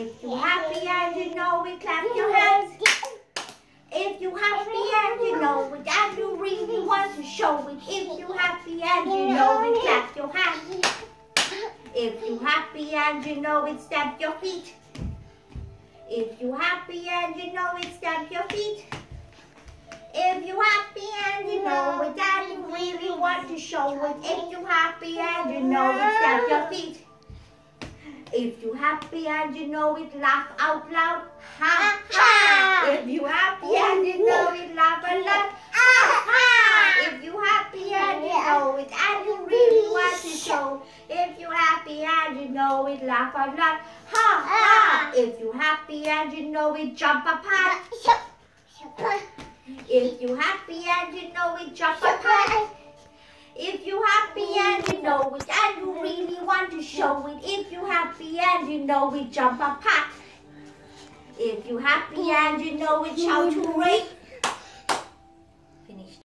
If you happy and you know it, clap your hands. If you happy and you know it, and you really want to show it. If you happy and you know it, clap your hands. If you happy and you know it, stamp your feet. If you happy and you know it, stamp your feet. If you happy and you know it, and you really want to show it. If you happy and you know it, stamp your feet. If you happy and you know it, laugh out loud. Ha ha! If you happy and you know it, laugh out loud. Ha ha! If you happy and you know it, and you really want to show. If you happy and you know it, laugh out loud. Ha ha! If you happy and you know it, jump up high. If you happy and you know it, jump up high. If you happy and you know it, and you really want show it. If you happy and you know it, jump up high. If you happy and you know it, shout hooray.